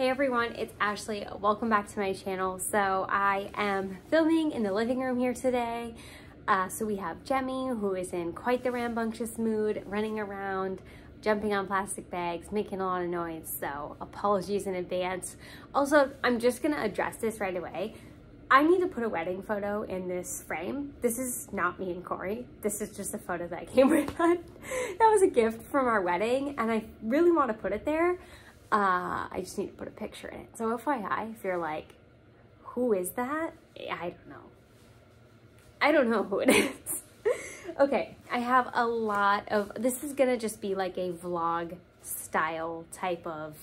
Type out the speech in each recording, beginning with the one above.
Hey everyone, it's Ashley. Welcome back to my channel. So I am filming in the living room here today. Uh, so we have Jemmy, who is in quite the rambunctious mood, running around, jumping on plastic bags, making a lot of noise. So apologies in advance. Also, I'm just gonna address this right away. I need to put a wedding photo in this frame. This is not me and Corey. This is just a photo that came with that. That was a gift from our wedding and I really want to put it there. Uh, I just need to put a picture in it. So FYI, if you're like, who is that? I don't know. I don't know who it is. okay, I have a lot of, this is gonna just be like a vlog style type of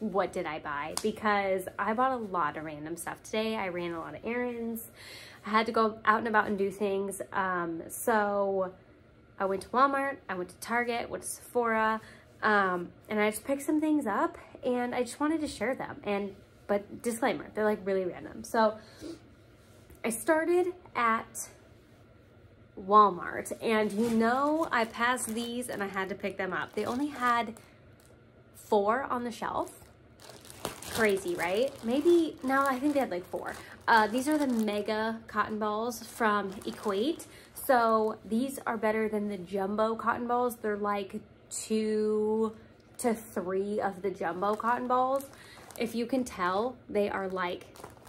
what did I buy because I bought a lot of random stuff today. I ran a lot of errands. I had to go out and about and do things. Um, so I went to Walmart, I went to Target, went to Sephora, um, and I just picked some things up and I just wanted to share them. And, but disclaimer, they're like really random. So I started at Walmart and you know, I passed these and I had to pick them up. They only had four on the shelf. Crazy, right? Maybe, no, I think they had like four. Uh, these are the mega cotton balls from Equate. So these are better than the jumbo cotton balls. They're like two to three of the jumbo cotton balls. If you can tell, they are like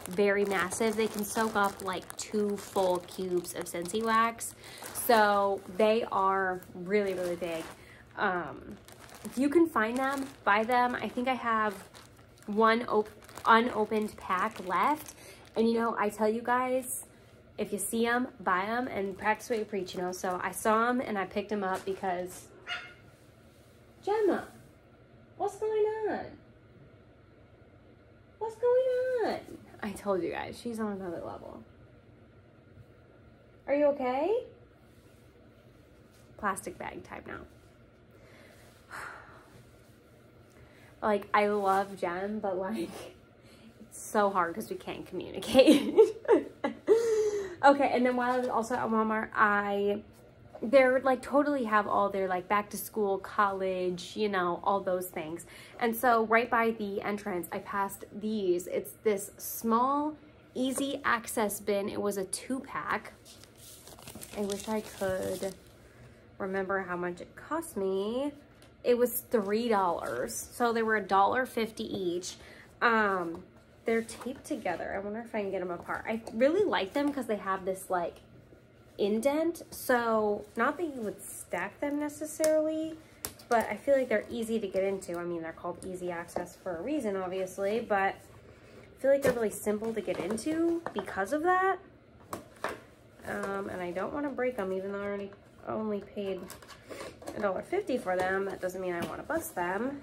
very massive. They can soak up like two full cubes of Scentsy wax. So they are really, really big. Um, if you can find them, buy them. I think I have one unopened pack left. And you know, I tell you guys, if you see them, buy them and practice what you preach, you know. So I saw them and I picked them up because Gemma, what's going on? What's going on? I told you guys, she's on another level. Are you okay? Plastic bag type now. like, I love Jem, but like, it's so hard because we can't communicate. okay, and then while I was also at Walmart, I they're like totally have all their like back to school, college, you know, all those things. And so right by the entrance, I passed these. It's this small, easy access bin. It was a two pack. I wish I could remember how much it cost me. It was $3. So they were a dollar fifty each. Um, they're taped together. I wonder if I can get them apart. I really like them because they have this like indent. So not that you would stack them necessarily, but I feel like they're easy to get into. I mean, they're called easy access for a reason, obviously, but I feel like they're really simple to get into because of that. Um, and I don't want to break them, even though I already only paid $1.50 for them. That doesn't mean I want to bust them.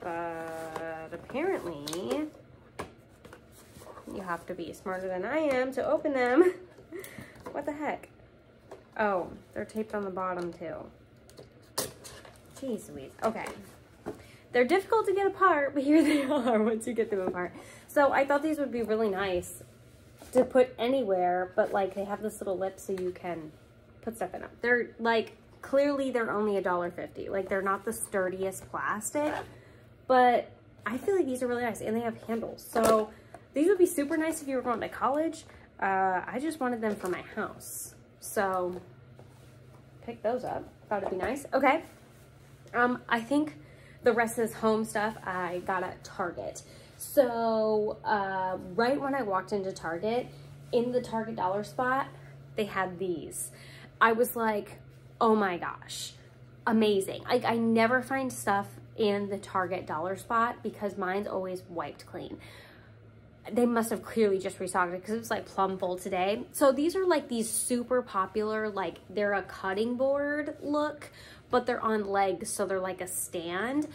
But apparently, you have to be smarter than I am to open them. What the heck? Oh, they're taped on the bottom too. Jeez Louise. Okay. They're difficult to get apart, but here they are once you get them apart. So I thought these would be really nice to put anywhere, but like they have this little lip so you can put stuff in them. They're like, clearly they're only a dollar fifty. Like they're not the sturdiest plastic, but I feel like these are really nice and they have handles. So these would be super nice if you were going to college. Uh, I just wanted them for my house. So pick those up. Thought it'd be nice. Okay. Um, I think the rest of this home stuff I got at Target. So uh, right when I walked into Target, in the Target dollar spot, they had these. I was like, oh my gosh, amazing. Like I never find stuff in the Target dollar spot because mine's always wiped clean they must have clearly just restocked it because it was like plum full today. So these are like these super popular, like they're a cutting board look, but they're on legs. So they're like a stand.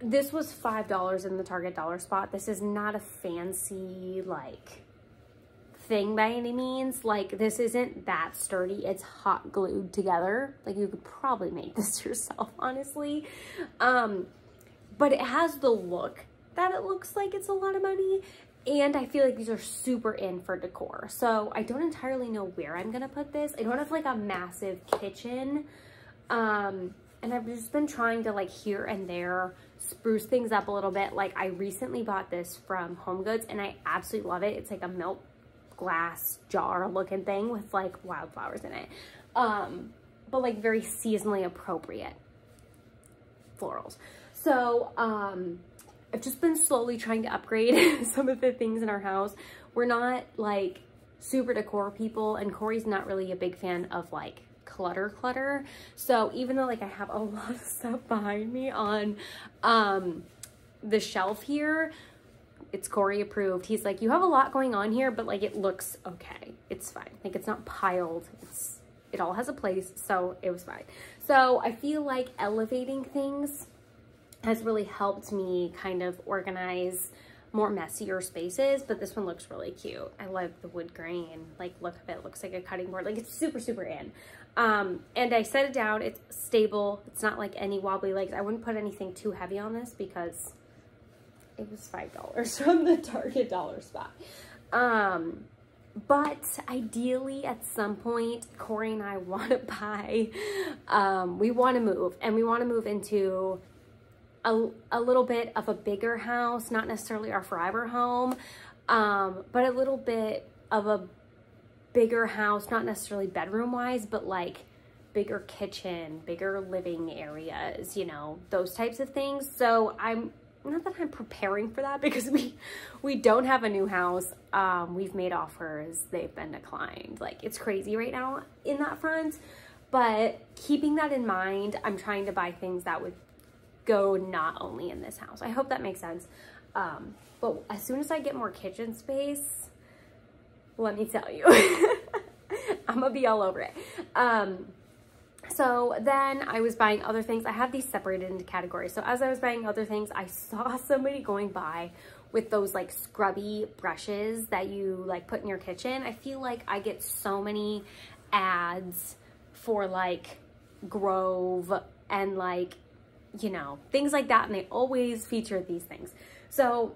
This was $5 in the Target dollar spot. This is not a fancy like thing by any means. Like this isn't that sturdy. It's hot glued together. Like you could probably make this yourself, honestly. Um, but it has the look that it looks like it's a lot of money and I feel like these are super in for decor. So I don't entirely know where I'm gonna put this. I don't have like a massive kitchen. Um, and I've just been trying to like here and there spruce things up a little bit. Like I recently bought this from Home Goods and I absolutely love it. It's like a milk glass jar looking thing with like wildflowers in it. Um, but like very seasonally appropriate florals. So um, I've just been slowly trying to upgrade some of the things in our house. We're not like super decor people and Corey's not really a big fan of like clutter clutter. So even though like I have a lot of stuff behind me on um, the shelf here, it's Corey approved. He's like, you have a lot going on here, but like it looks okay. It's fine. Like it's not piled. It's it all has a place, so it was fine. So I feel like elevating things has really helped me kind of organize more messier spaces, but this one looks really cute. I love the wood grain, like look of it, looks like a cutting board. Like it's super, super in. Um, and I set it down, it's stable. It's not like any wobbly legs. I wouldn't put anything too heavy on this because it was $5 from the Target dollar spot. Um, but ideally at some point, Corey and I want to buy, um, we want to move and we want to move into a, a little bit of a bigger house, not necessarily our forever home, um, but a little bit of a bigger house, not necessarily bedroom wise, but like bigger kitchen, bigger living areas, you know, those types of things. So I'm not that I'm preparing for that because we we don't have a new house. Um, we've made offers, they've been declined. Like it's crazy right now in that front. But keeping that in mind, I'm trying to buy things that would go not only in this house. I hope that makes sense. Um, but as soon as I get more kitchen space, let me tell you, I'm gonna be all over it. Um, so then I was buying other things. I have these separated into categories. So as I was buying other things, I saw somebody going by with those like scrubby brushes that you like put in your kitchen. I feel like I get so many ads for like Grove and like, you know, things like that. And they always feature these things. So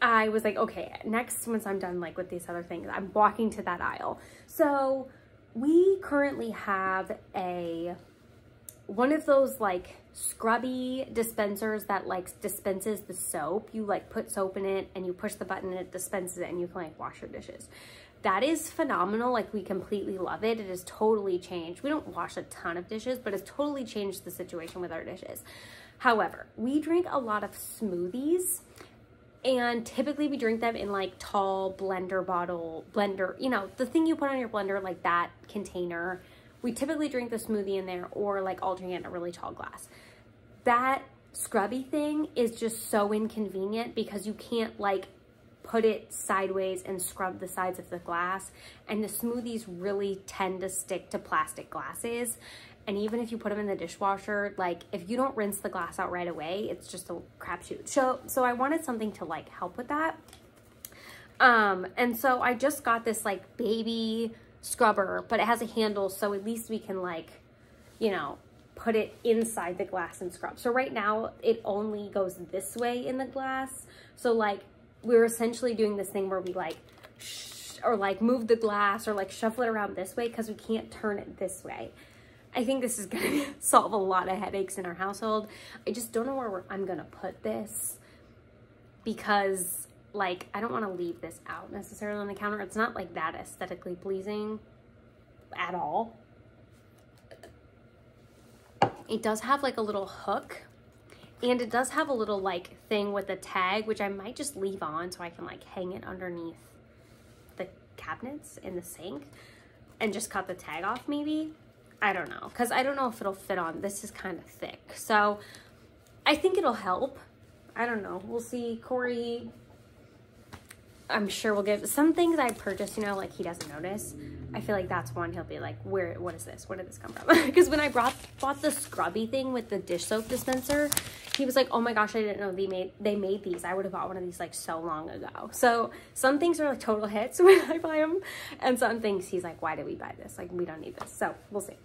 I was like, okay, next once I'm done like with these other things, I'm walking to that aisle. So we currently have a one of those like scrubby dispensers that like dispenses the soap. You like put soap in it and you push the button and it dispenses it and you can like wash your dishes. That is phenomenal. Like we completely love it. It has totally changed. We don't wash a ton of dishes, but it's totally changed the situation with our dishes. However, we drink a lot of smoothies and typically we drink them in like tall blender bottle blender you know the thing you put on your blender like that container we typically drink the smoothie in there or like altering it in a really tall glass that scrubby thing is just so inconvenient because you can't like put it sideways and scrub the sides of the glass and the smoothies really tend to stick to plastic glasses and even if you put them in the dishwasher, like if you don't rinse the glass out right away, it's just a crapshoot. So, so I wanted something to like help with that. Um, and so I just got this like baby scrubber, but it has a handle. So at least we can like, you know, put it inside the glass and scrub. So right now it only goes this way in the glass. So like we're essentially doing this thing where we like, or like move the glass or like shuffle it around this way because we can't turn it this way. I think this is going to solve a lot of headaches in our household. I just don't know where I'm going to put this because like I don't want to leave this out necessarily on the counter. It's not like that aesthetically pleasing at all. It does have like a little hook and it does have a little like thing with a tag, which I might just leave on so I can like hang it underneath the cabinets in the sink and just cut the tag off maybe. I don't know, because I don't know if it'll fit on. This is kind of thick. So I think it'll help. I don't know. We'll see. Corey, I'm sure we'll give some things I purchased, you know, like he doesn't notice. I feel like that's one he'll be like, where, what is this? Where did this come from? Because when I brought, bought the scrubby thing with the dish soap dispenser, he was like, oh my gosh, I didn't know they made, they made these. I would have bought one of these like so long ago. So some things are like total hits when I buy them. And some things he's like, why did we buy this? Like, we don't need this. So we'll see.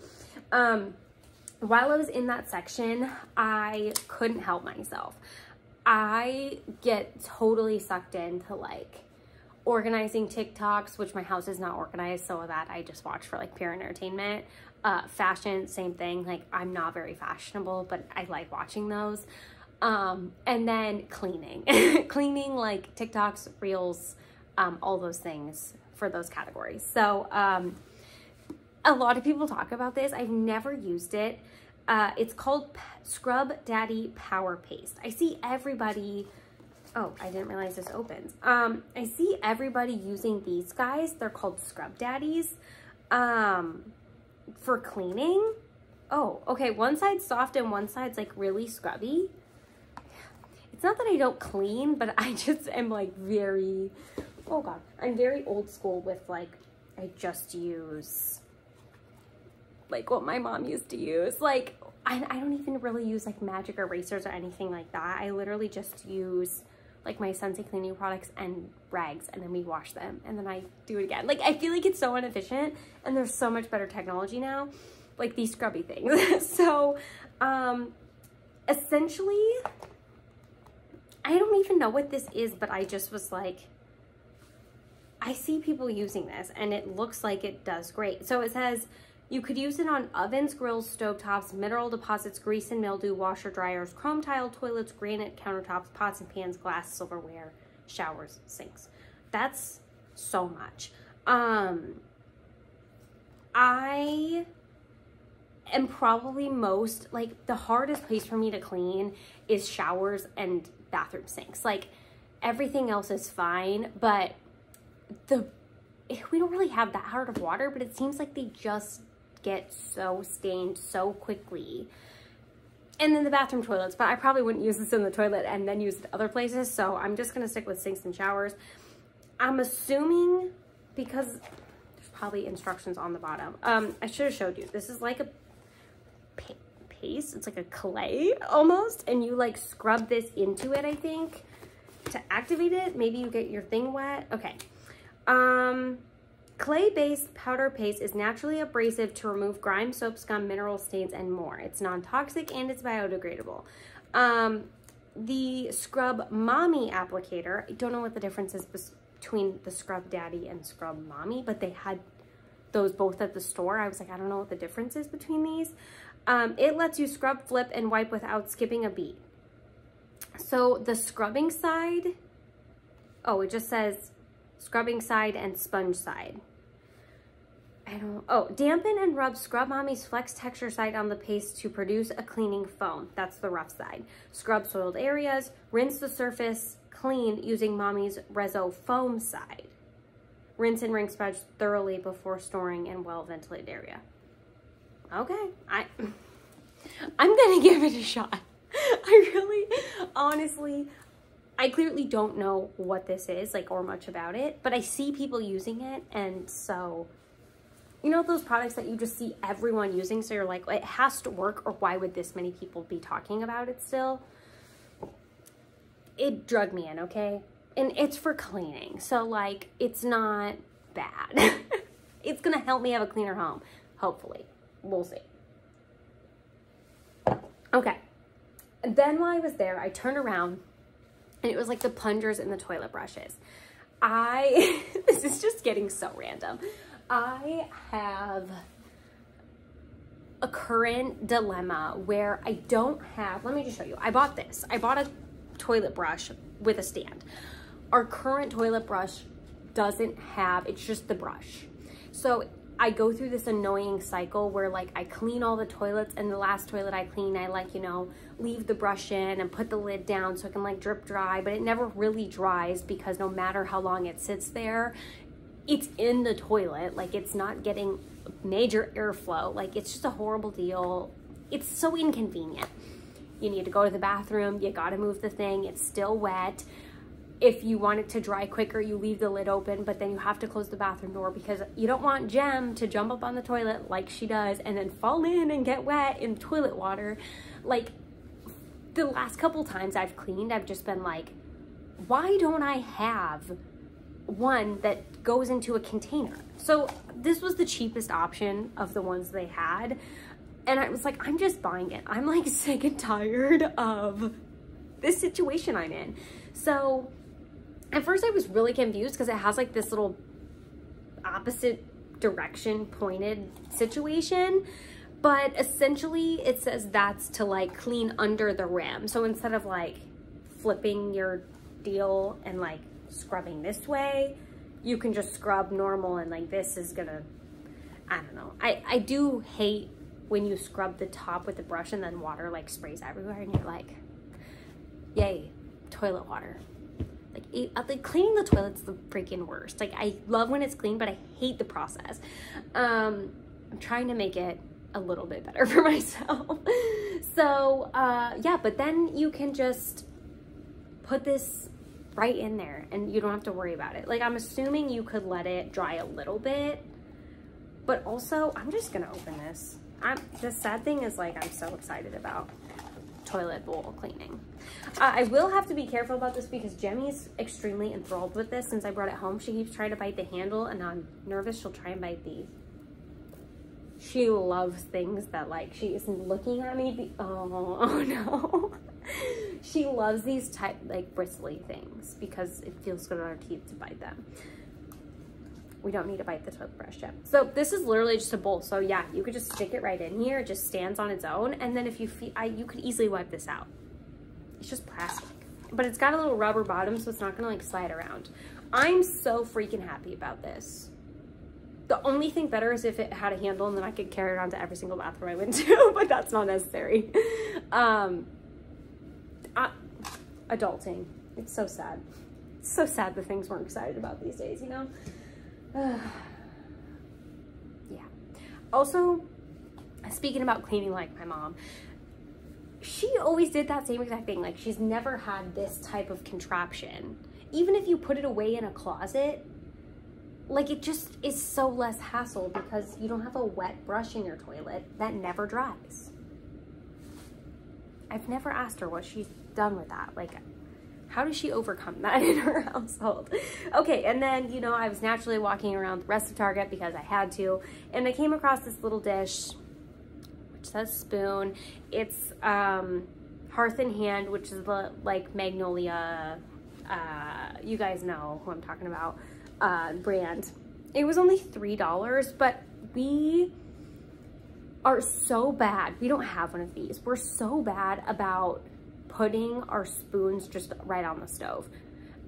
Um, while I was in that section, I couldn't help myself. I get totally sucked into like organizing TikToks, which my house is not organized, so that I just watch for like pure entertainment. Uh, fashion, same thing. Like I'm not very fashionable, but I like watching those. Um, and then cleaning, cleaning like TikToks, Reels, um, all those things for those categories. So um, a lot of people talk about this. I've never used it. Uh, it's called P Scrub Daddy Power Paste. I see everybody, oh, I didn't realize this opens. Um, I see everybody using these guys. They're called Scrub Daddies um, for cleaning. Oh, okay, one side's soft and one side's like really scrubby. It's not that I don't clean, but I just am like very, oh God, I'm very old school with like, I just use like what my mom used to use. Like, I, I don't even really use like magic erasers or anything like that. I literally just use like my Scentsy cleaning products and rags and then we wash them and then I do it again. Like, I feel like it's so inefficient and there's so much better technology now, like these scrubby things. so, um, essentially, I don't even know what this is, but I just was like, I see people using this and it looks like it does great. So it says, you could use it on ovens, grills, stovetops, mineral deposits, grease and mildew, washer dryers, chrome tile, toilets, granite countertops, pots and pans, glass, silverware, showers, sinks. That's so much. Um, I am probably most, like the hardest place for me to clean is showers and bathroom sinks. Like everything else is fine, but the we don't really have that hard of water, but it seems like they just get so stained so quickly. And then the bathroom toilets, but I probably wouldn't use this in the toilet and then use it other places. So I'm just gonna stick with sinks and showers. I'm assuming because there's probably instructions on the bottom. Um, I should have showed you. This is like a paste. It's like a clay almost. And you like scrub this into it, I think, to activate it. Maybe you get your thing wet. Okay. Um, Clay-based powder paste is naturally abrasive to remove grime, soap, scum, mineral stains, and more. It's non-toxic and it's biodegradable. Um, the Scrub Mommy applicator, I don't know what the difference is between the Scrub Daddy and Scrub Mommy, but they had those both at the store. I was like, I don't know what the difference is between these. Um, it lets you scrub, flip, and wipe without skipping a beat. So the scrubbing side, oh, it just says scrubbing side and sponge side. I don't, oh, dampen and rub Scrub Mommy's Flex Texture side on the paste to produce a cleaning foam. That's the rough side. Scrub soiled areas, rinse the surface clean using Mommy's ResoFoam side. Rinse and ring sponge thoroughly before storing in well-ventilated area. Okay, I, I'm gonna give it a shot. I really, honestly, I clearly don't know what this is, like, or much about it, but I see people using it, and so, you know those products that you just see everyone using, so you're like, it has to work, or why would this many people be talking about it still? It drug me in, okay? And it's for cleaning, so, like, it's not bad. it's gonna help me have a cleaner home, hopefully. We'll see. Okay. And then while I was there, I turned around and it was like the plungers and the toilet brushes. I, this is just getting so random. I have a current dilemma where I don't have, let me just show you. I bought this. I bought a toilet brush with a stand. Our current toilet brush doesn't have, it's just the brush. So I go through this annoying cycle where like I clean all the toilets and the last toilet I clean, I like, you know, leave the brush in and put the lid down so it can like drip dry, but it never really dries because no matter how long it sits there, it's in the toilet. Like it's not getting major airflow. Like it's just a horrible deal. It's so inconvenient. You need to go to the bathroom, you gotta move the thing, it's still wet if you want it to dry quicker, you leave the lid open, but then you have to close the bathroom door because you don't want Jem to jump up on the toilet like she does and then fall in and get wet in toilet water. Like the last couple times I've cleaned, I've just been like, why don't I have one that goes into a container? So this was the cheapest option of the ones they had. And I was like, I'm just buying it. I'm like sick and tired of this situation I'm in. So at first I was really confused because it has like this little opposite direction pointed situation. but essentially it says that's to like clean under the rim. So instead of like flipping your deal and like scrubbing this way, you can just scrub normal and like this is gonna, I don't know. I, I do hate when you scrub the top with the brush and then water like sprays everywhere and you're like, yay, toilet water. Like, uh, like cleaning the toilet's the freaking worst. Like I love when it's clean, but I hate the process. Um, I'm trying to make it a little bit better for myself. so uh, yeah, but then you can just put this right in there and you don't have to worry about it. Like I'm assuming you could let it dry a little bit, but also I'm just gonna open this. I'm, the sad thing is like, I'm so excited about toilet bowl cleaning. Uh, I will have to be careful about this because Jemmy's extremely enthralled with this since I brought it home. She keeps trying to bite the handle and I'm nervous she'll try and bite the She loves things that like she isn't looking at me. Oh, oh no. she loves these type like bristly things because it feels good on her teeth to bite them we don't need to bite the toothbrush brush yet. So this is literally just a bowl. So yeah, you could just stick it right in here. It just stands on its own. And then if you feel, I, you could easily wipe this out. It's just plastic, but it's got a little rubber bottom, so it's not gonna like slide around. I'm so freaking happy about this. The only thing better is if it had a handle and then I could carry it around to every single bathroom I went to, but that's not necessary. Um, Adulting, it's so sad. It's so sad the things we're excited about these days, you know? yeah. Also, speaking about cleaning like my mom, she always did that same exact thing. Like she's never had this type of contraption. Even if you put it away in a closet, like it just is so less hassle because you don't have a wet brush in your toilet that never dries. I've never asked her what she's done with that. Like how does she overcome that in her household? Okay, and then, you know, I was naturally walking around the rest of Target because I had to, and I came across this little dish, which says spoon. It's um, Hearth and Hand, which is the, like, Magnolia, uh, you guys know who I'm talking about, uh, brand. It was only $3, but we are so bad. We don't have one of these. We're so bad about putting our spoons just right on the stove.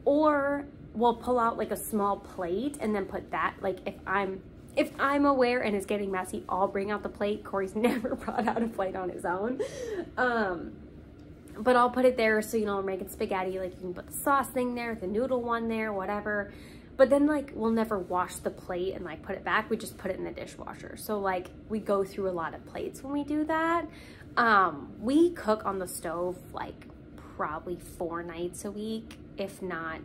Or we'll pull out like a small plate and then put that, like if I'm, if I'm aware and it's getting messy, I'll bring out the plate. Corey's never brought out a plate on his own. Um, but I'll put it there so, you know, I'm making spaghetti, like you can put the sauce thing there, the noodle one there, whatever. But then like we'll never wash the plate and like put it back. We just put it in the dishwasher. So like we go through a lot of plates when we do that. Um, we cook on the stove like probably four nights a week, if not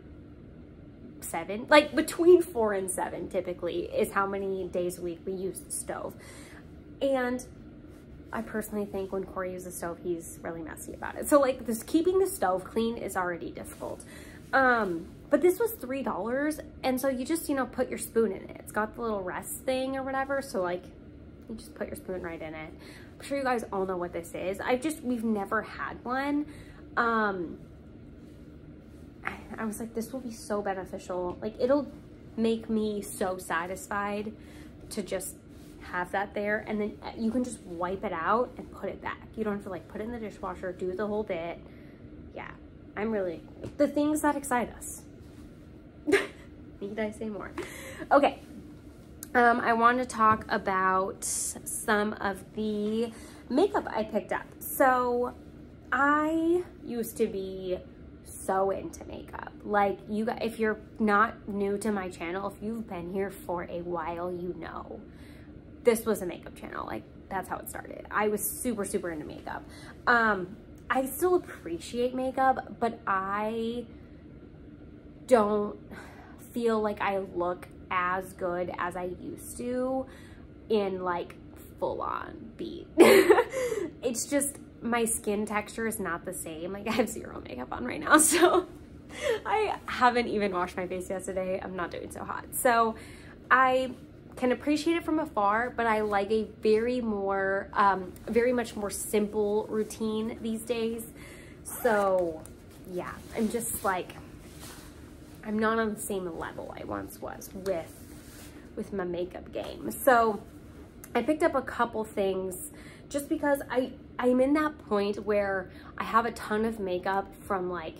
seven, like between four and seven typically is how many days a week we use the stove. And I personally think when Corey uses the stove, he's really messy about it. So like this keeping the stove clean is already difficult. Um, but this was $3 and so you just, you know, put your spoon in it. It's got the little rest thing or whatever. So like you just put your spoon right in it. I'm sure you guys all know what this is. I've just, we've never had one. Um, I was like, this will be so beneficial. Like it'll make me so satisfied to just have that there. And then uh, you can just wipe it out and put it back. You don't have to like put it in the dishwasher, do the whole bit. Yeah, I'm really, the things that excite us. Need I say more? Okay, um, I want to talk about some of the makeup I picked up. So I used to be so into makeup. Like you, if you're not new to my channel, if you've been here for a while, you know, this was a makeup channel. Like that's how it started. I was super, super into makeup. Um, I still appreciate makeup, but I don't feel like I look as good as I used to in like full on beat. it's just my skin texture is not the same. Like I have zero makeup on right now. So I haven't even washed my face yesterday. I'm not doing so hot. So I can appreciate it from afar, but I like a very more, um, very much more simple routine these days. So yeah, I'm just like, I'm not on the same level I once was with, with my makeup game. So I picked up a couple things just because I, I'm in that point where I have a ton of makeup from like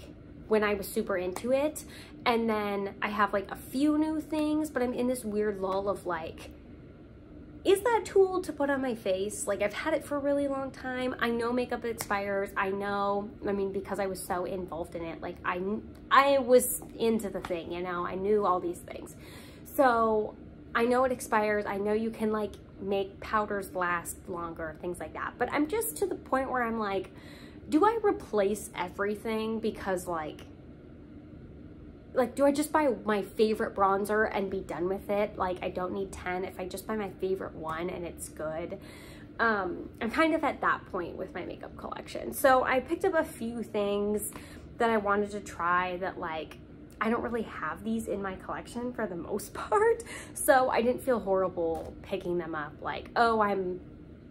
when I was super into it. And then I have like a few new things, but I'm in this weird lull of like, is that tool to put on my face? Like I've had it for a really long time. I know makeup expires. I know, I mean, because I was so involved in it, like I, I was into the thing, you know, I knew all these things. So I know it expires. I know you can like make powders last longer, things like that. But I'm just to the point where I'm like, do I replace everything because like, like, do I just buy my favorite bronzer and be done with it? Like, I don't need 10 if I just buy my favorite one and it's good. Um, I'm kind of at that point with my makeup collection. So I picked up a few things that I wanted to try that like I don't really have these in my collection for the most part. So I didn't feel horrible picking them up like, oh, I'm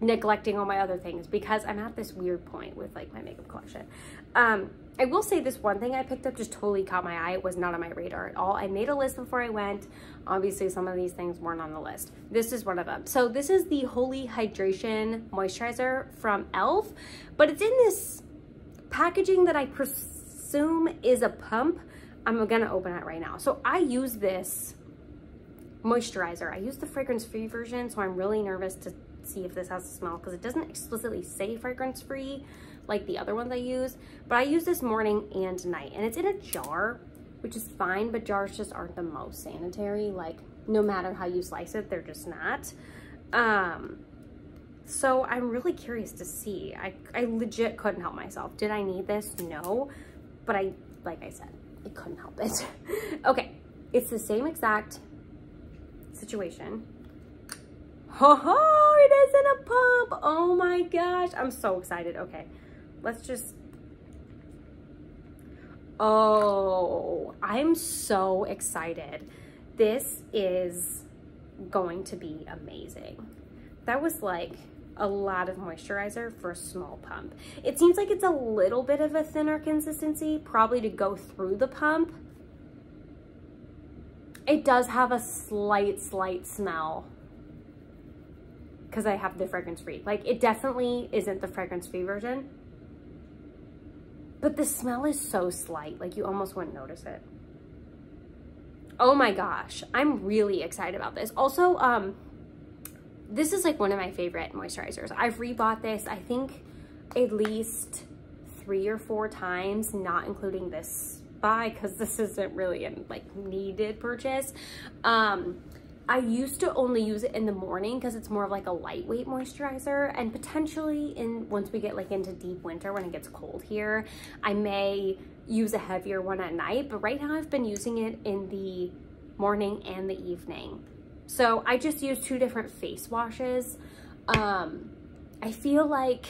neglecting all my other things because I'm at this weird point with like my makeup collection. Um, I will say this one thing I picked up just totally caught my eye. It was not on my radar at all. I made a list before I went. Obviously, some of these things weren't on the list. This is one of them. So this is the Holy Hydration Moisturizer from e.l.f. But it's in this packaging that I presume is a pump. I'm gonna open it right now. So I use this moisturizer. I use the fragrance-free version, so I'm really nervous to see if this has a smell because it doesn't explicitly say fragrance-free like the other ones I use, but I use this morning and night, and it's in a jar, which is fine, but jars just aren't the most sanitary. Like, no matter how you slice it, they're just not. Um, so I'm really curious to see. I, I legit couldn't help myself. Did I need this? No, but I, like I said, I couldn't help it. okay, it's the same exact situation. Ho ho, it is in a pump. Oh my gosh, I'm so excited. Okay, let's just, oh, I'm so excited. This is going to be amazing. That was like a lot of moisturizer for a small pump. It seems like it's a little bit of a thinner consistency, probably to go through the pump. It does have a slight, slight smell because I have the fragrance free. Like it definitely isn't the fragrance free version, but the smell is so slight, like you almost wouldn't notice it. Oh my gosh, I'm really excited about this. Also, um, this is like one of my favorite moisturizers. I've rebought this, I think at least three or four times, not including this buy because this isn't really a like needed purchase. Um, I used to only use it in the morning because it's more of like a lightweight moisturizer and potentially in once we get like into deep winter when it gets cold here, I may use a heavier one at night, but right now I've been using it in the morning and the evening. So I just use two different face washes. Um, I feel like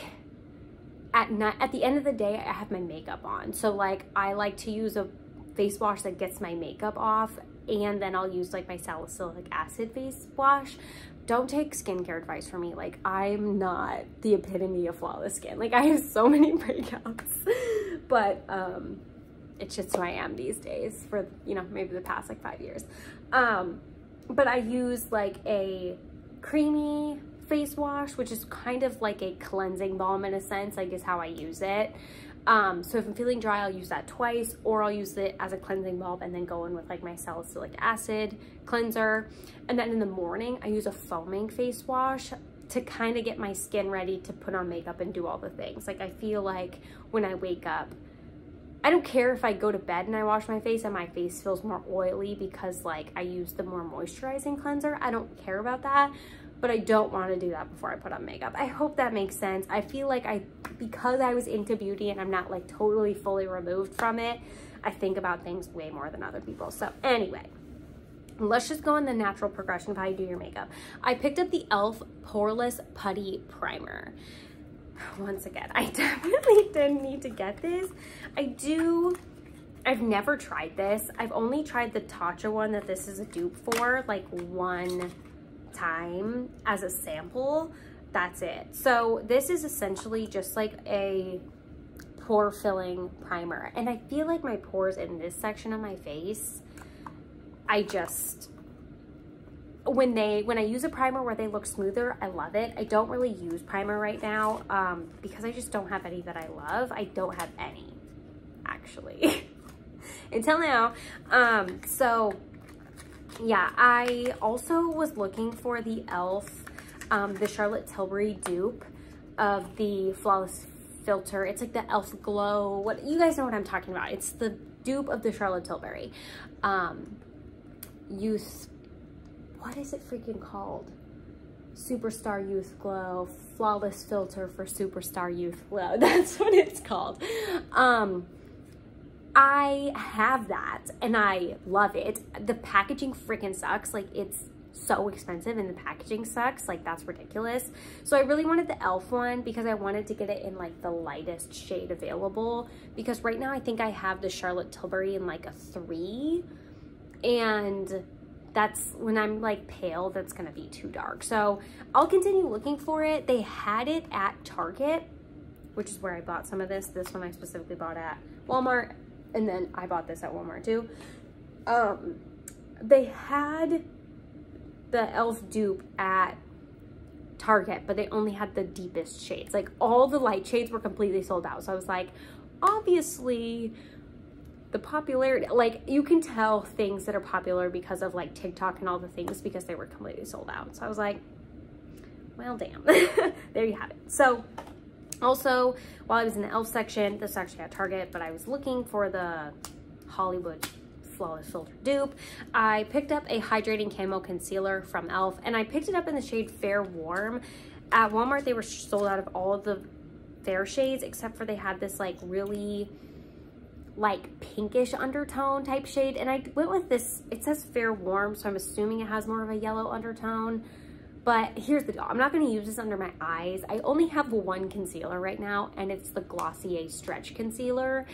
at night, at the end of the day, I have my makeup on. So like I like to use a face wash that gets my makeup off and then I'll use like my salicylic acid face wash. Don't take skincare advice from me. Like I'm not the epitome of flawless skin. Like I have so many breakouts, but um, it's just who I am these days for, you know, maybe the past like five years. Um, but I use like a creamy face wash, which is kind of like a cleansing balm in a sense, like is how I use it. Um, so if I'm feeling dry, I'll use that twice or I'll use it as a cleansing balm and then go in with like my salicylic acid cleanser. And then in the morning, I use a foaming face wash to kind of get my skin ready to put on makeup and do all the things. Like I feel like when I wake up, I don't care if I go to bed and I wash my face and my face feels more oily because like I use the more moisturizing cleanser. I don't care about that but I don't want to do that before I put on makeup. I hope that makes sense. I feel like I, because I was into beauty and I'm not like totally fully removed from it, I think about things way more than other people. So anyway, let's just go in the natural progression of how you do your makeup. I picked up the e.l.f. Poreless Putty Primer. Once again, I definitely didn't need to get this. I do I've never tried this. I've only tried the Tatcha one that this is a dupe for, like one time as a sample, that's it. So this is essentially just like a pore filling primer. And I feel like my pores in this section of my face, I just, when they when I use a primer where they look smoother, I love it. I don't really use primer right now um, because I just don't have any that I love. I don't have any, actually, until now. Um, so yeah, I also was looking for the e.l.f. Um, the Charlotte Tilbury dupe of the Flawless Filter. It's like the e.l.f. Glow. What You guys know what I'm talking about. It's the dupe of the Charlotte Tilbury. Um, youth, what is it freaking called? Superstar Youth Glow, Flawless Filter for Superstar Youth Glow. That's what it's called. Um, I have that and I love it. The packaging freaking sucks. Like it's so expensive and the packaging sucks. Like that's ridiculous. So I really wanted the e.l.f. one because I wanted to get it in like the lightest shade available because right now I think I have the Charlotte Tilbury in like a three and that's when I'm like pale, that's gonna be too dark. So I'll continue looking for it. They had it at Target, which is where I bought some of this. This one I specifically bought at Walmart and then I bought this at Walmart too. Um, they had the e.l.f. dupe at Target, but they only had the deepest shades. Like all the light shades were completely sold out. So I was like, obviously the popularity, like you can tell things that are popular because of like TikTok and all the things because they were completely sold out. So I was like, well, damn, there you have it. So also, while I was in the e.l.f. section, this is actually at Target, but I was looking for the Hollywood Flawless Filter dupe. I picked up a hydrating camo concealer from e.l.f. and I picked it up in the shade Fair Warm. At Walmart, they were sold out of all of the fair shades except for they had this like really like pinkish undertone type shade and I went with this it says fair warm so I'm assuming it has more of a yellow undertone but here's the deal. I'm not going to use this under my eyes. I only have one concealer right now, and it's the Glossier Stretch Concealer.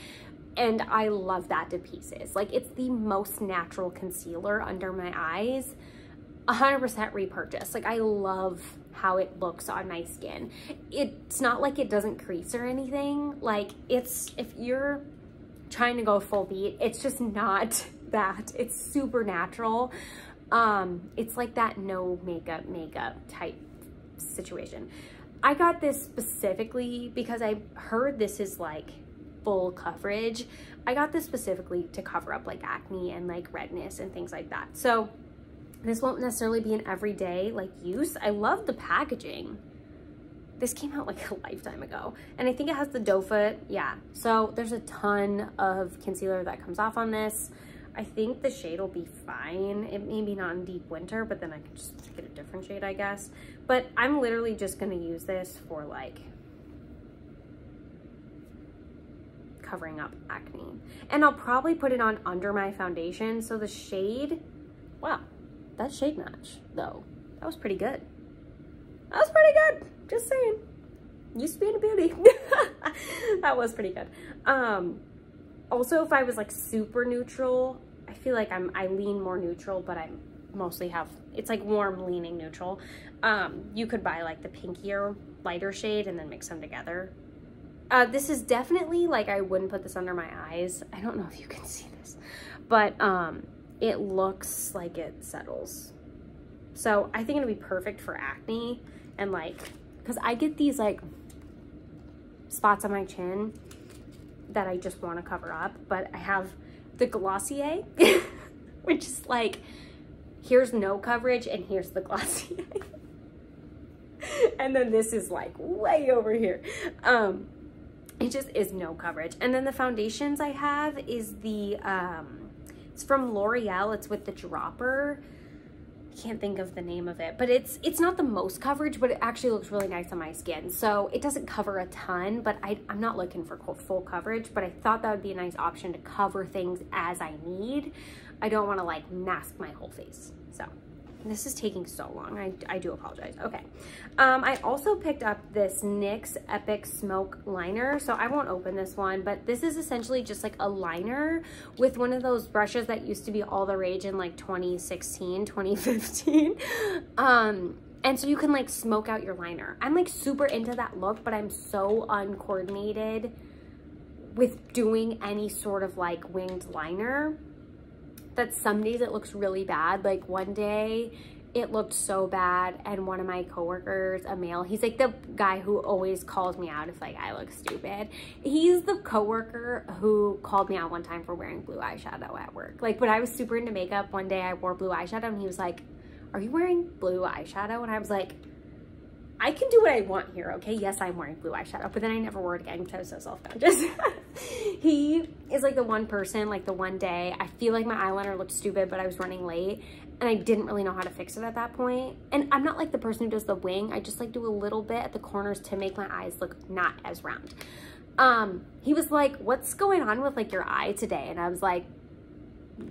And I love that to pieces. Like, it's the most natural concealer under my eyes. 100% repurchase. Like, I love how it looks on my skin. It's not like it doesn't crease or anything. Like, it's, if you're trying to go full beat, it's just not that. It's super natural. Um, it's like that no makeup makeup type situation. I got this specifically because I heard this is like full coverage. I got this specifically to cover up like acne and like redness and things like that. So this won't necessarily be an everyday like use. I love the packaging. This came out like a lifetime ago. And I think it has the doe foot. Yeah. So there's a ton of concealer that comes off on this. I think the shade will be fine. It may be not in deep winter, but then I can just get a different shade, I guess. But I'm literally just gonna use this for like covering up acne. And I'll probably put it on under my foundation. So the shade, wow, that shade match though, that was pretty good. That was pretty good, just saying. Used to be in a beauty. that was pretty good. Um, also, if I was like super neutral, I feel like I'm, I lean more neutral, but I mostly have, it's like warm leaning neutral. Um, you could buy like the pinkier, lighter shade and then mix them together. Uh, this is definitely like, I wouldn't put this under my eyes. I don't know if you can see this, but um, it looks like it settles. So I think it'll be perfect for acne and like, cause I get these like spots on my chin that I just want to cover up, but I have the Glossier, which is like, here's no coverage and here's the Glossier. and then this is like way over here. Um, it just is no coverage. And then the foundations I have is the, um, it's from L'Oreal. It's with the dropper can't think of the name of it, but it's it's not the most coverage, but it actually looks really nice on my skin. So it doesn't cover a ton, but I, I'm not looking for full coverage, but I thought that would be a nice option to cover things as I need. I don't want to like mask my whole face. So this is taking so long. I, I do apologize. Okay. Um, I also picked up this NYX Epic Smoke Liner. So I won't open this one, but this is essentially just like a liner with one of those brushes that used to be all the rage in like 2016, 2015. um, and so you can like smoke out your liner. I'm like super into that look, but I'm so uncoordinated with doing any sort of like winged liner that some days it looks really bad. Like one day it looked so bad and one of my coworkers a male he's like the guy who always calls me out. If like i look stupid. He's the coworker who called me out one time for wearing blue eyeshadow at work. Like when i was super into makeup one day i wore blue eyeshadow and he was like are you wearing blue eyeshadow? And i was like I can do what I want here, okay? Yes, I'm wearing blue eyeshadow, but then I never wore it again because I was so self-conscious. he is like the one person, like the one day, I feel like my eyeliner looked stupid, but I was running late and I didn't really know how to fix it at that point. And I'm not like the person who does the wing. I just like do a little bit at the corners to make my eyes look not as round. Um, he was like, what's going on with like your eye today? And I was like,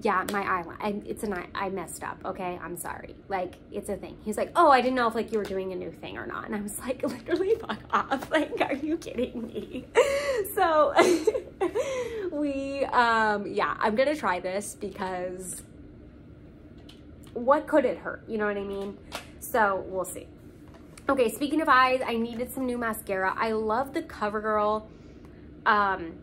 yeah, my eyeliner, it's an eye, I messed up, okay? I'm sorry. Like, it's a thing. He's like, oh, I didn't know if like you were doing a new thing or not. And I was like, literally fuck off. Like, are you kidding me? So we, um, yeah, I'm gonna try this because what could it hurt? You know what I mean? So we'll see. Okay, speaking of eyes, I needed some new mascara. I love the CoverGirl, um,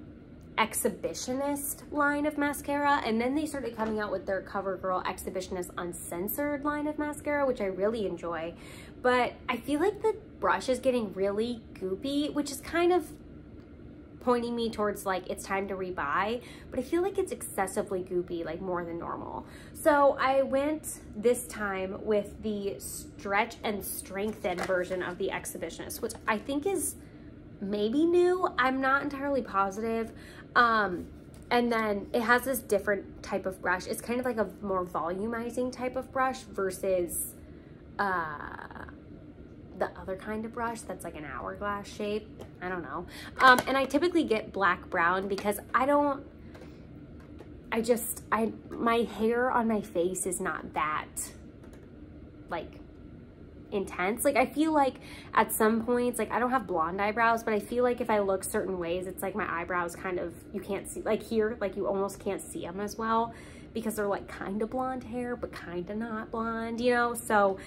exhibitionist line of mascara and then they started coming out with their covergirl exhibitionist uncensored line of mascara which i really enjoy. But i feel like the brush is getting really goopy which is kind of pointing me towards like it's time to rebuy but i feel like it's excessively goopy like more than normal. So i went this time with the stretch and strengthen version of the exhibitionist which i think is maybe new. I'm not entirely positive um, and then it has this different type of brush. It's kind of like a more volumizing type of brush versus uh, the other kind of brush that's like an hourglass shape. I don't know. Um, and I typically get black brown because I don't, I just, I, my hair on my face is not that like intense. Like I feel like at some points, like I don't have blonde eyebrows, but I feel like if I look certain ways, it's like my eyebrows kind of, you can't see, like here, like you almost can't see them as well because they're like kind of blonde hair, but kind of not blonde, you know? So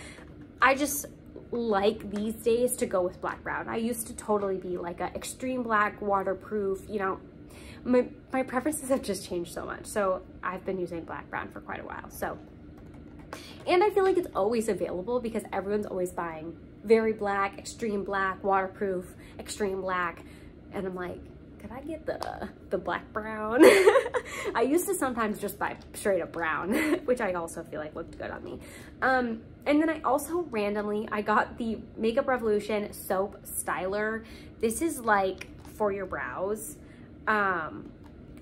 I just like these days to go with black brown. I used to totally be like a extreme black, waterproof, you know, my, my preferences have just changed so much. So I've been using black brown for quite a while. So and I feel like it's always available because everyone's always buying very black, extreme black, waterproof, extreme black. And I'm like, could I get the, the black brown? I used to sometimes just buy straight up brown, which I also feel like looked good on me. Um, and then I also randomly, I got the Makeup Revolution Soap Styler. This is like for your brows. Um,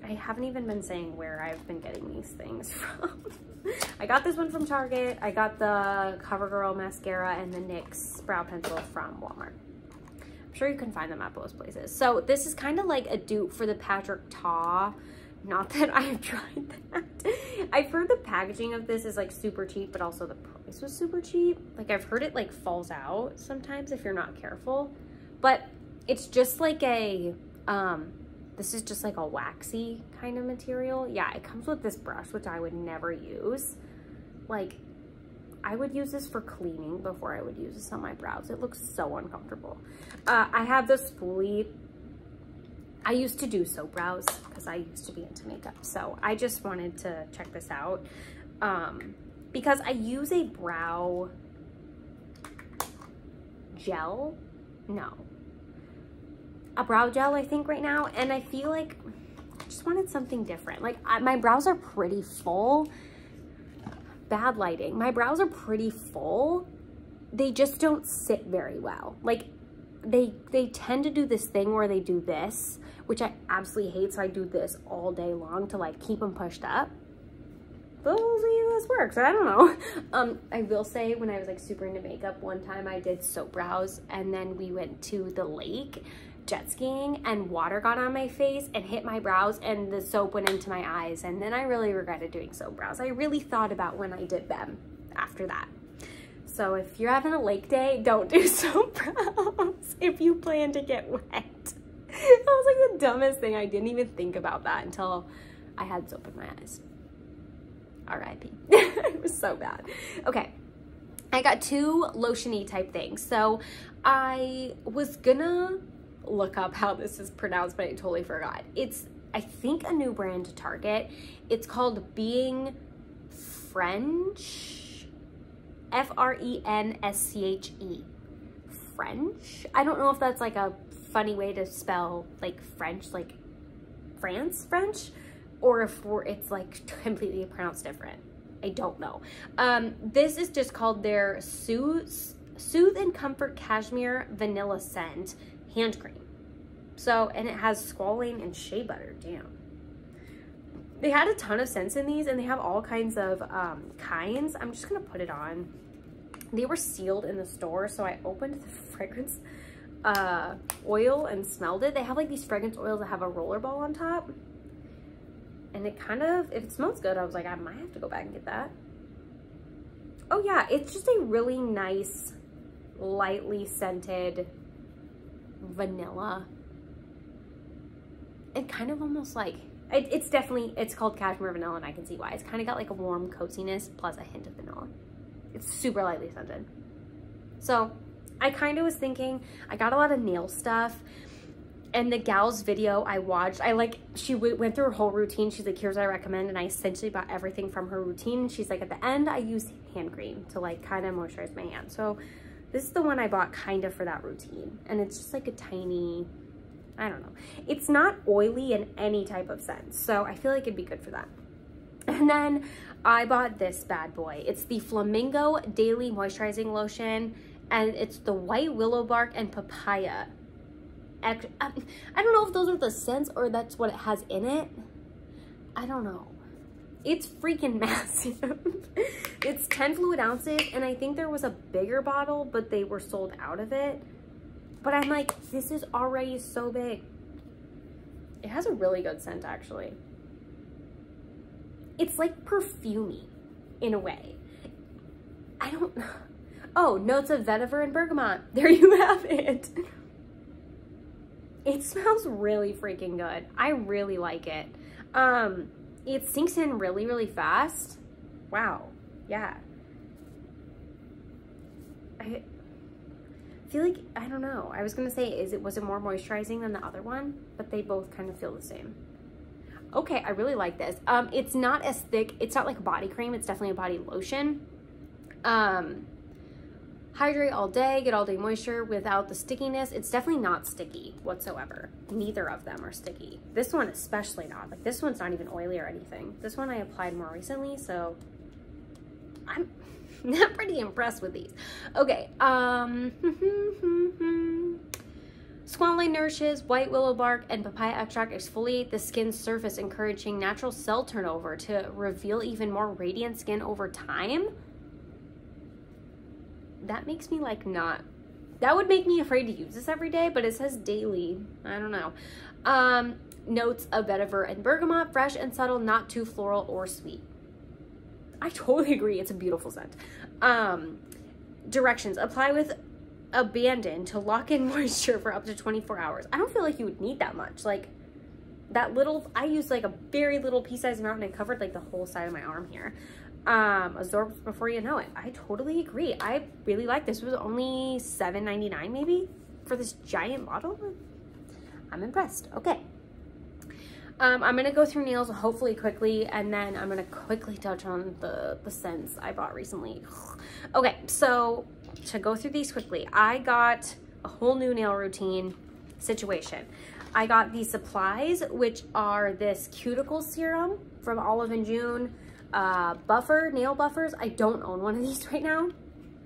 I haven't even been saying where I've been getting these things from. I got this one from Target. I got the CoverGirl mascara and the NYX brow pencil from Walmart. I'm sure you can find them at those places. So this is kind of like a dupe for the Patrick Ta. Not that I have tried that. I've heard the packaging of this is like super cheap, but also the price was super cheap. Like I've heard it like falls out sometimes if you're not careful. But it's just like a, um, this is just like a waxy kind of material. Yeah, it comes with this brush, which I would never use. Like, I would use this for cleaning before I would use this on my brows. It looks so uncomfortable. Uh, I have the spoolie. I used to do soap brows because I used to be into makeup. So I just wanted to check this out um, because I use a brow gel. No, a brow gel, I think, right now. And I feel like I just wanted something different. Like, I, my brows are pretty full. Bad lighting. My brows are pretty full. They just don't sit very well. Like, they, they tend to do this thing where they do this, which I absolutely hate. So I do this all day long to, like, keep them pushed up but this works. I don't know. Um, I will say when I was like super into makeup, one time I did soap brows and then we went to the lake jet skiing and water got on my face and hit my brows and the soap went into my eyes and then I really regretted doing soap brows. I really thought about when I did them after that. So if you're having a lake day, don't do soap brows if you plan to get wet. That was like the dumbest thing. I didn't even think about that until I had soap in my eyes. R.I.P. it was so bad. Okay. I got two lotiony type things. So I was gonna look up how this is pronounced, but I totally forgot. It's, I think, a new brand to Target. It's called Being Frenshe. F-R-E-N-S-C-H-E. French? I don't know if that's like a funny way to spell like French, like France French, or if it's like completely pronounced different. I don't know. Um, this is just called their Soothe, Soothe and Comfort Cashmere Vanilla Scent Hand Cream. So, and it has squalane and shea butter. Damn. They had a ton of scents in these and they have all kinds of um, kinds. I'm just to put it on. They were sealed in the store, so I opened the fragrance uh, oil and smelled it. They have like these fragrance oils that have a roller ball on top. And it kind of, if it smells good, I was like, I might have to go back and get that. Oh yeah, it's just a really nice, lightly scented vanilla. And kind of almost like, it, it's definitely, it's called cashmere vanilla and I can see why. It's kind of got like a warm coziness plus a hint of vanilla. It's super lightly scented. So I kind of was thinking, I got a lot of nail stuff and the gal's video I watched, I like, she went through her whole routine. She's like, here's what I recommend. And I essentially bought everything from her routine. She's like, at the end, I use hand cream to like kind of moisturize my hand. So this is the one I bought kind of for that routine. And it's just like a tiny, I don't know. It's not oily in any type of sense. So I feel like it'd be good for that. And then I bought this bad boy. It's the Flamingo Daily Moisturizing Lotion. And it's the white willow bark and papaya I don't know if those are the scents or that's what it has in it. I don't know. It's freaking massive. it's 10 fluid ounces and I think there was a bigger bottle, but they were sold out of it. But I'm like, this is already so big. It has a really good scent actually. It's like perfumey in a way. I don't, know. oh, notes of vetiver and bergamot. There you have it. It smells really freaking good. I really like it. Um, it sinks in really, really fast. Wow. Yeah. I feel like, I don't know. I was going to say, is it, was it more moisturizing than the other one? But they both kind of feel the same. Okay, I really like this. Um, it's not as thick. It's not like a body cream. It's definitely a body lotion. Um, Hydrate all day, get all day moisture without the stickiness. It's definitely not sticky whatsoever. Neither of them are sticky. This one especially not. Like this one's not even oily or anything. This one I applied more recently, so I'm not pretty impressed with these. Okay, um, Squalane nourishes, white willow bark, and papaya extract exfoliate the skin's surface, encouraging natural cell turnover to reveal even more radiant skin over time that makes me like not that would make me afraid to use this every day, but it says daily. I don't know. Um, notes of vetiver and bergamot, fresh and subtle, not too floral or sweet. I totally agree. It's a beautiful scent. Um, directions. Apply with abandon to lock in moisture for up to 24 hours. I don't feel like you would need that much. Like that little, I used like a very little pea-sized amount and it covered like the whole side of my arm here um, absorbs before you know it. I totally agree. I really like this. It was only $7.99 maybe for this giant bottle. I'm impressed. Okay. Um, I'm going to go through nails hopefully quickly and then I'm going to quickly touch on the, the scents I bought recently. Okay, so to go through these quickly, I got a whole new nail routine situation. I got these supplies, which are this cuticle serum from Olive and June uh, buffer, nail buffers. I don't own one of these right now.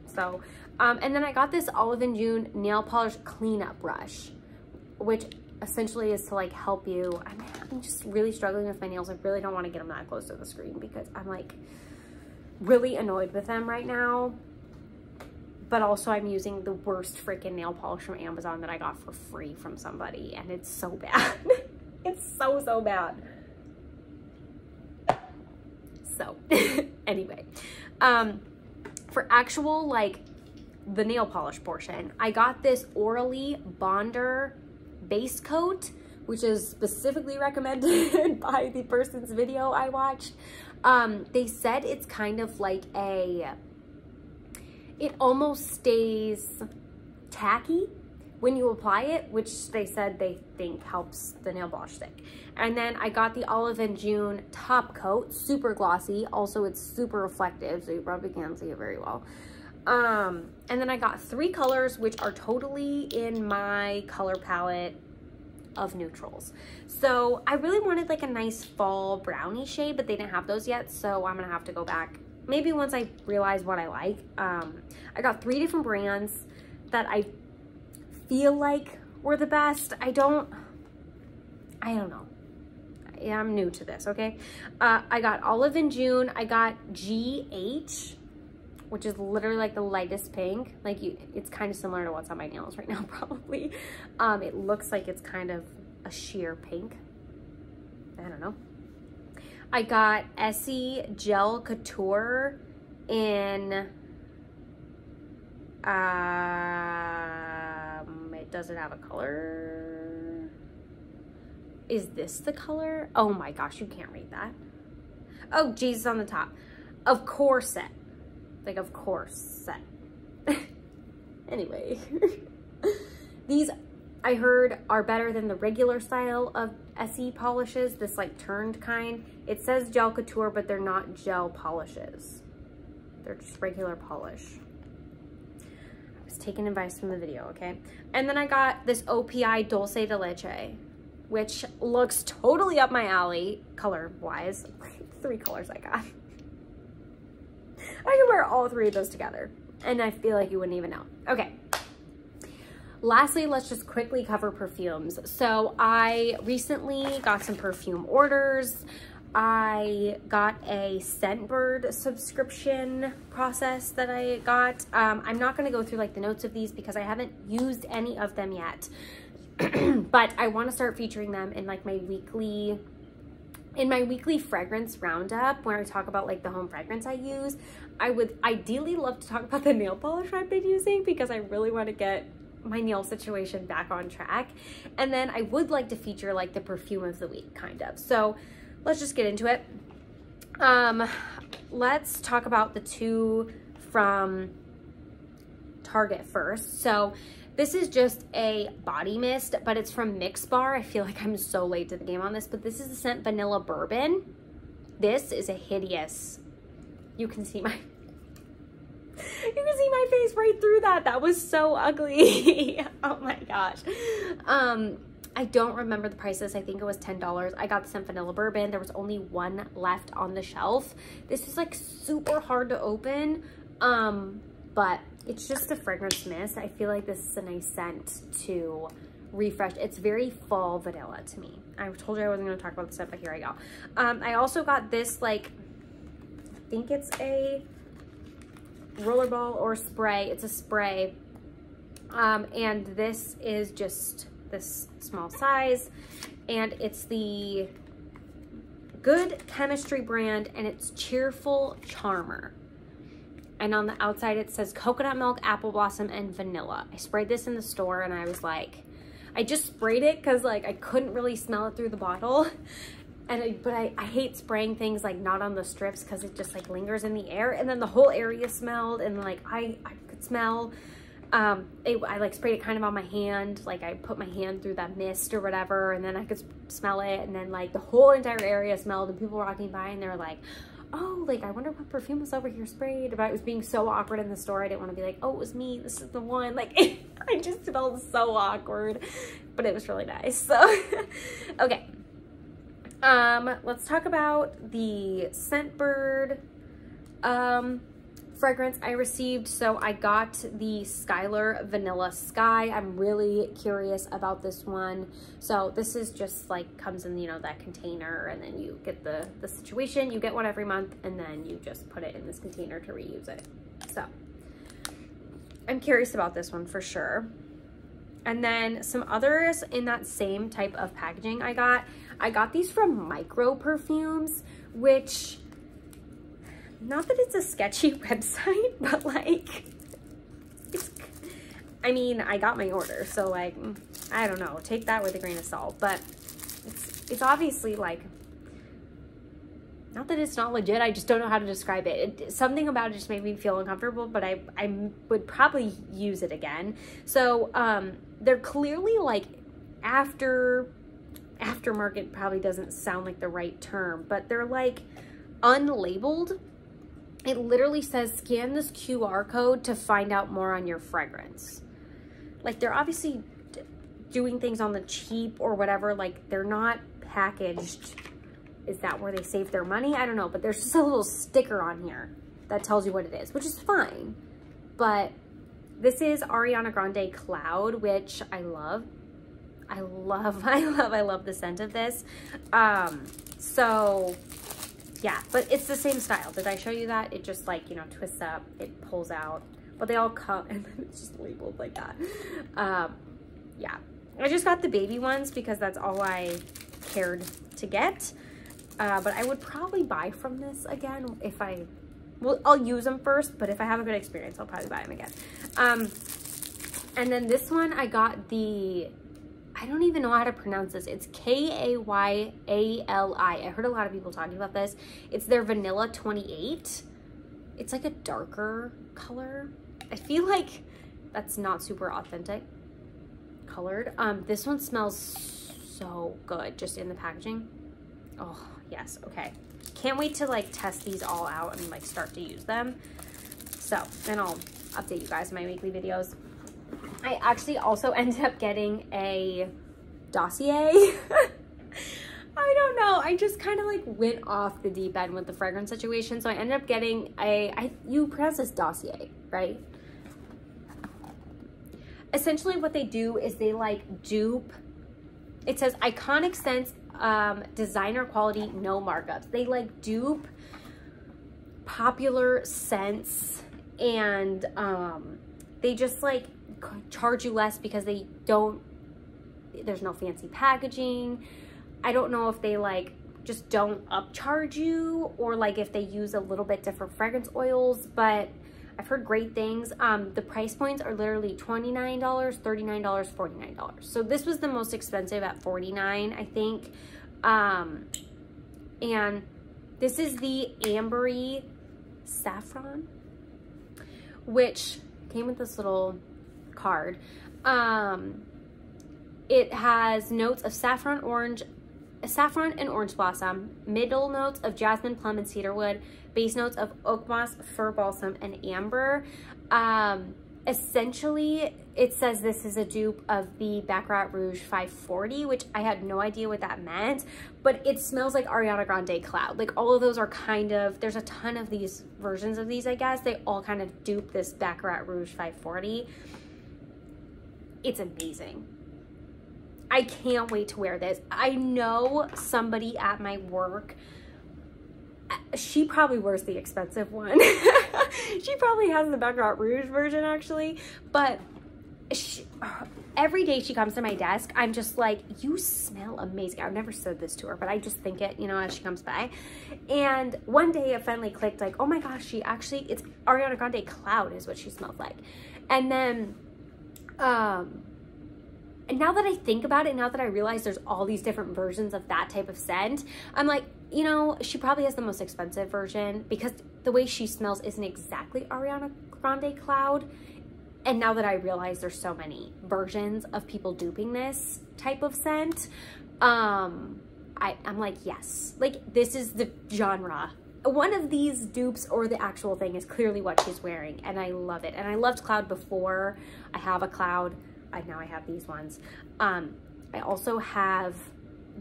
So, um, and then I got this Olive and June nail polish cleanup brush, which essentially is to like help you. I'm, I'm just really struggling with my nails. I really don't want to get them that close to the screen because I'm like really annoyed with them right now. But also I'm using the worst freaking nail polish from Amazon that I got for free from somebody and it's so bad. it's so, so bad. So anyway, um, for actual like the nail polish portion, I got this Orly Bonder base coat, which is specifically recommended by the person's video I watched. Um, they said it's kind of like a, it almost stays tacky when you apply it, which they said they think helps the nail polish stick. And then I got the Olive and June top coat, super glossy. Also, it's super reflective, so you probably can't see it very well. Um, and then I got three colors, which are totally in my color palette of neutrals. So I really wanted like a nice fall brownie shade, but they didn't have those yet. So I'm gonna have to go back maybe once I realize what I like. Um, I got three different brands that I feel like were the best. I don't, I don't know. Yeah, I'm new to this, okay? Uh, I got Olive and June. I got GH, which is literally like the lightest pink. Like you, it's kind of similar to what's on my nails right now, probably. Um, it looks like it's kind of a sheer pink. I don't know. I got Essie Gel Couture in, it doesn't have a color. Is this the color? Oh my gosh, you can't read that. Oh, Jesus on the top. Of course it. Like, of course set. anyway. These I heard are better than the regular style of Essie polishes, this like turned kind. It says gel couture, but they're not gel polishes. They're just regular polish. Was taking advice from the video, okay? And then I got this OPI Dulce de Leche, which looks totally up my alley, color-wise. Three colors I got. I can wear all three of those together, and I feel like you wouldn't even know. Okay, Lastly, let's just quickly cover perfumes. So I recently got some perfume orders. I got a Scentbird subscription process that I got. Um, I'm not going to go through like the notes of these because I haven't used any of them yet. but I want to start featuring them in like my weekly in my weekly fragrance roundup where I talk about like the home fragrance I use, I would ideally love to talk about the nail polish I've been using because I really want to get my nail situation back on track. And then I would like to feature like the perfume of the week kind of. So let's just get into it. Um, let's talk about the two from Target first. So this is just a body mist, but it's from Mixbar. I feel like I'm so late to the game on this, but this is the scent Vanilla Bourbon. This is a hideous, you can see my you can see my face right through that. That was so ugly. oh my gosh. Um, I don't remember the prices. I think it was $10. I got scent vanilla bourbon. There was only one left on the shelf. This is like super hard to open. Um, but it's just a fragrance mist. I feel like this is a nice scent to refresh. It's very fall vanilla to me. I told you I wasn't going to talk about the stuff, but here I go. Um, I also got this like, I think it's a rollerball or spray. It's a spray. Um, and this is just this small size. And it's the Good Chemistry brand and it's Cheerful Charmer. And on the outside it says coconut milk, apple blossom, and vanilla. I sprayed this in the store and I was like, I just sprayed it because like I couldn't really smell it through the bottle. and I, but I, I hate spraying things like not on the strips because it just like lingers in the air and then the whole area smelled and like I, I could smell um it, I like sprayed it kind of on my hand like I put my hand through that mist or whatever and then I could smell it and then like the whole entire area smelled and people were walking by and they were like oh like I wonder what perfume was over here sprayed but it was being so awkward in the store I didn't want to be like oh it was me this is the one like I just smelled so awkward but it was really nice so okay. Um, let's talk about the Scentbird um, fragrance I received. So I got the Skylar Vanilla Sky. I'm really curious about this one. So this is just like comes in, you know, that container and then you get the, the situation. You get one every month and then you just put it in this container to reuse it. So I'm curious about this one for sure. And then some others in that same type of packaging I got. I got these from Micro Perfumes, which, not that it's a sketchy website, but like, it's, I mean, I got my order, so like, I don't know, take that with a grain of salt, but it's, it's obviously like, not that it's not legit, I just don't know how to describe it. it. Something about it just made me feel uncomfortable, but I, I would probably use it again. So, um, they're clearly like after aftermarket probably doesn't sound like the right term, but they're like unlabeled. It literally says scan this QR code to find out more on your fragrance. Like they're obviously doing things on the cheap or whatever. Like they're not packaged. Is that where they save their money? I don't know, but there's just a little sticker on here that tells you what it is, which is fine. But this is Ariana Grande Cloud, which I love. I love, I love, I love the scent of this. Um, so yeah, but it's the same style. Did I show you that? It just like, you know, twists up, it pulls out, but they all come and it's just labeled like that. Um, yeah, I just got the baby ones because that's all I cared to get. Uh, but I would probably buy from this again if I, well, I'll use them first, but if I have a good experience, I'll probably buy them again. Um, and then this one, I got the I don't even know how to pronounce this. It's K-A-Y-A-L-I. I heard a lot of people talking about this. It's their Vanilla 28. It's like a darker color. I feel like that's not super authentic colored. Um, this one smells so good just in the packaging. Oh, yes. Okay. Can't wait to like test these all out and like start to use them. So then I'll update you guys in my weekly videos. I actually also ended up getting a dossier. I don't know. I just kind of like went off the deep end with the fragrance situation. So I ended up getting a, I, you pronounce this dossier, right? Essentially what they do is they like dupe, it says iconic scents, um, designer quality, no markups. They like dupe popular scents and um, they just like charge you less because they don't, there's no fancy packaging. I don't know if they like just don't upcharge you or like if they use a little bit different fragrance oils, but I've heard great things. Um, the price points are literally $29, $39, $49. So this was the most expensive at 49 I think. Um, and this is the Ambery Saffron, which came with this little card. Um, it has notes of saffron, orange, saffron and orange blossom, middle notes of jasmine, plum, and cedarwood, base notes of oak moss, fir balsam, and amber. Um, essentially, it says this is a dupe of the Baccarat Rouge 540, which I had no idea what that meant, but it smells like Ariana Grande Cloud. Like all of those are kind of, there's a ton of these versions of these, I guess. They all kind of dupe this Baccarat Rouge 540. It's amazing. I can't wait to wear this. I know somebody at my work, she probably wears the expensive one. she probably has the Baccarat Rouge version actually, but she, every day she comes to my desk, I'm just like, you smell amazing. I've never said this to her, but I just think it, you know, as she comes by. And one day it finally clicked like, oh my gosh, she actually, it's Ariana Grande Cloud is what she smells like. And then um, and now that I think about it, now that I realize there's all these different versions of that type of scent, I'm like, you know, she probably has the most expensive version because the way she smells isn't exactly Ariana Grande Cloud. And now that I realize there's so many versions of people duping this type of scent, um, I, I'm like, yes, like this is the genre one of these dupes or the actual thing is clearly what she's wearing and I love it. And I loved Cloud before. I have a Cloud. I now I have these ones. Um, I also have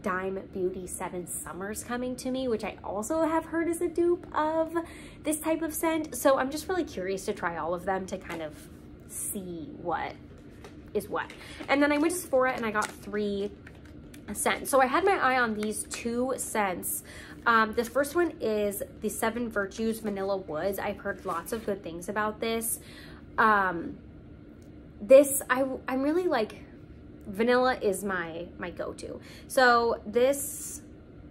Dime Beauty Seven Summers coming to me, which I also have heard is a dupe of this type of scent. So I'm just really curious to try all of them to kind of see what is what. And then I went to Sephora and I got three scents. So I had my eye on these two scents. Um, the first one is the Seven Virtues Vanilla Woods. I've heard lots of good things about this. Um, this, I, I'm really like, vanilla is my, my go-to. So this,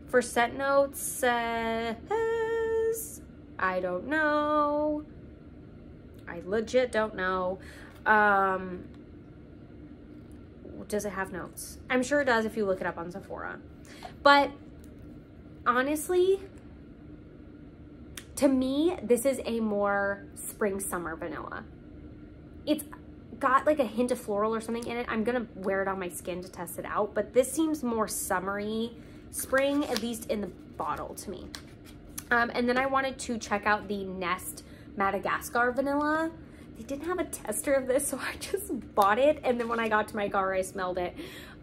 for scent notes, says, I don't know. I legit don't know. Um, does it have notes? I'm sure it does if you look it up on Sephora. But honestly, to me, this is a more spring summer vanilla. It's got like a hint of floral or something in it. I'm gonna wear it on my skin to test it out, but this seems more summery spring, at least in the bottle to me. Um, and then I wanted to check out the Nest Madagascar Vanilla. They didn't have a tester of this, so I just bought it. And then when I got to my car, I smelled it.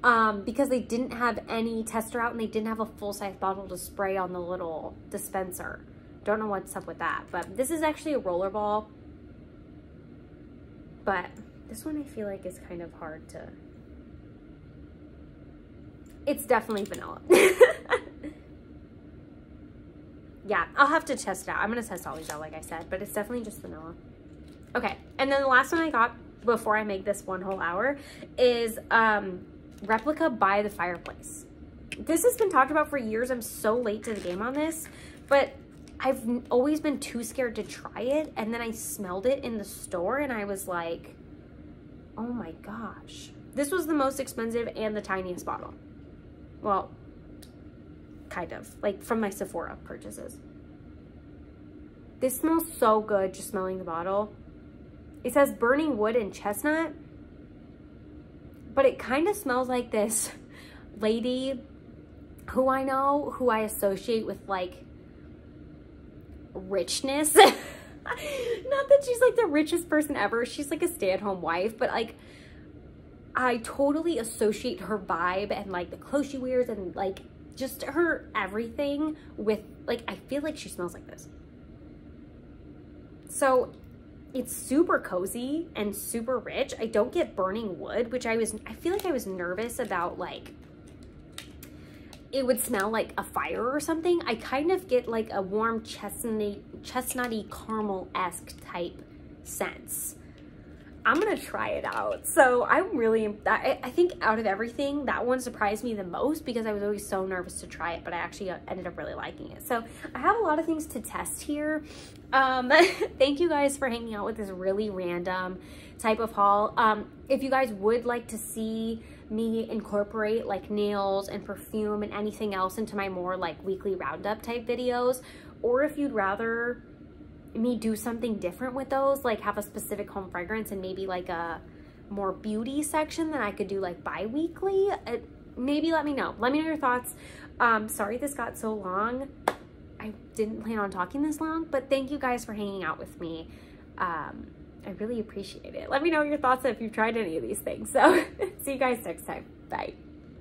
Um, because they didn't have any tester out and they didn't have a full-size bottle to spray on the little dispenser. Don't know what's up with that, but this is actually a rollerball. But this one I feel like is kind of hard to... It's definitely vanilla. yeah, I'll have to test it out. I'm going to test all these out, like I said, but it's definitely just vanilla. Okay, and then the last one I got before I make this one whole hour is um, Replica by the Fireplace. This has been talked about for years. I'm so late to the game on this, but I've always been too scared to try it. And then I smelled it in the store and I was like, oh my gosh. This was the most expensive and the tiniest bottle. Well, kind of, like from my Sephora purchases. This smells so good just smelling the bottle. It says burning wood and chestnut, but it kind of smells like this lady who I know, who I associate with like richness. Not that she's like the richest person ever. She's like a stay-at-home wife, but like I totally associate her vibe and like the clothes she wears and like just her everything with like I feel like she smells like this. So it's super cozy and super rich. I don't get burning wood, which I was, I feel like I was nervous about like, it would smell like a fire or something. I kind of get like a warm chestnut, chestnutty caramel-esque type sense. I'm gonna try it out. So I'm really, I, think out of everything, that one surprised me the most because I was always so nervous to try it, but I actually ended up really liking it. So I have a lot of things to test here. Um, thank you guys for hanging out with this really random type of haul. Um, if you guys would like to see me incorporate like nails and perfume and anything else into my more like weekly roundup type videos, or if you'd rather me do something different with those, like have a specific home fragrance and maybe like a more beauty section that I could do like bi-weekly, uh, maybe let me know. Let me know your thoughts. Um, sorry this got so long. I didn't plan on talking this long, but thank you guys for hanging out with me. Um, I really appreciate it. Let me know your thoughts if you've tried any of these things. So see you guys next time. Bye.